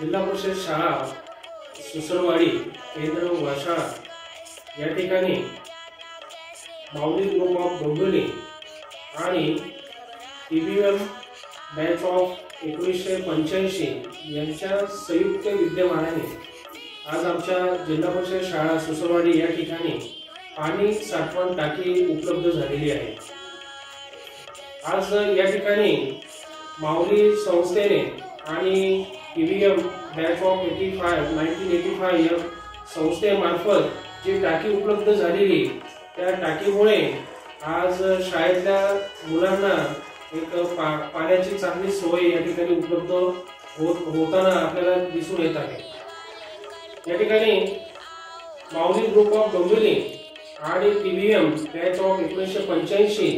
जिल्हा परिषद शाळा सुसरवाडी केंद्र वाशाळा या ठिकाणी माऊली ग्रुप ऑफ डोंबिवली आणि T B M batch of एकोणीसशे पंच्याऐंशी यांच्या संयुक्त विद्यमानाने आज आमच्या जिल्हा परिषद शाळा सुसरवाडी या ठिकाणी पाणी साठवण टाकी उपलब्ध झालेली आहे. आज या ठिकाणी माऊली संस्थेने आणि EVM batch of eighty five nineteen eighty five या संस्थेमार्फत जी टाकी उपलब्ध झालेली त्या टाकीमुळे आज शाळेतल्या मुलांना एक पा पाण्याची चांगली सोय या ठिकाणी उपलब्ध होत होताना आपल्याला दिसून येत आहे. या ठिकाणी माऊली ग्रुप ऑफ डोंबिवली आणि टीव्हीएम बॅच ऑफ एकोणीसशे पंच्याऐंशी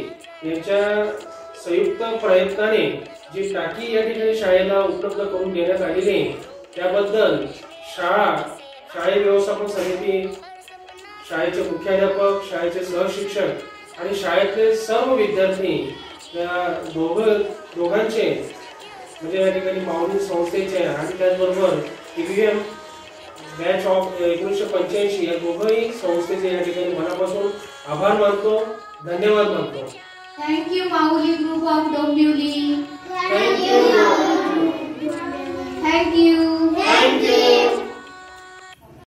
यांच्या संयुक्त प्रयत्नाने जी टाकी या ठिकाणी शाळेला उपलब्ध करून देण्यात आलेले त्याबद्दल शाळा शाळे व्यवस्थापन समिती शाळेचे मुख्याध्यापक शाळेचे सहशिक्षक आणि शाळेतले सर्व विद्यार्थी या दोघ दोघांचे म्हणजे या ठिकाणी माऊली संस्थेचे आणि त्याचबरोबर इव्हीएम बॅच ऑफ एकोणीसशे पंच्याऐंशी या दोघंही संस्थेचे या ठिकाणी मनापासून आभार मानतो धन्यवाद मानतो. Thank you Mauli group of Dombivli Thank you.